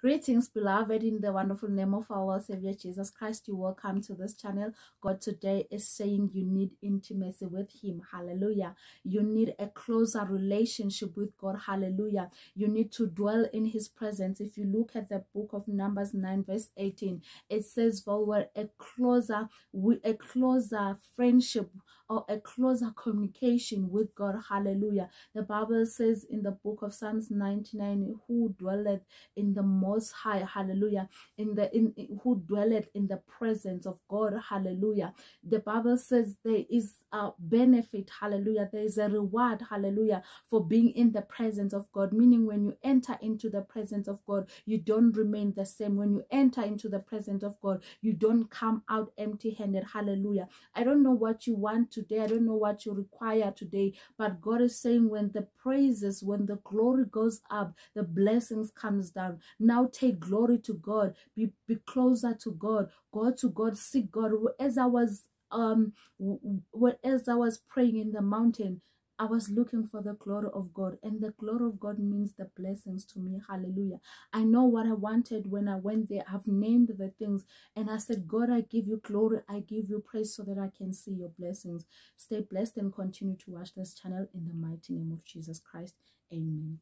Greetings, beloved, in the wonderful name of our Lord Savior Jesus Christ. You welcome to this channel. God today is saying you need intimacy with Him. Hallelujah. You need a closer relationship with God. Hallelujah. You need to dwell in His presence. If you look at the book of Numbers 9, verse 18, it says, For a closer, a closer friendship or a closer communication with God. Hallelujah. The Bible says in the book of Psalms 99, Who dwelleth in the most high, hallelujah, in the in, in who dwelleth in the presence of God, hallelujah. The Bible says there is a benefit, hallelujah. There is a reward, hallelujah, for being in the presence of God. Meaning, when you enter into the presence of God, you don't remain the same. When you enter into the presence of God, you don't come out empty handed, hallelujah. I don't know what you want today, I don't know what you require today, but God is saying when the praises, when the glory goes up, the blessings comes down. Now take glory to God. Be, be closer to God. Go to God. Seek God. As I was um as I was praying in the mountain, I was looking for the glory of God, and the glory of God means the blessings to me. Hallelujah. I know what I wanted when I went there. I've named the things, and I said, God, I give you glory, I give you praise so that I can see your blessings. Stay blessed and continue to watch this channel in the mighty name of Jesus Christ. Amen.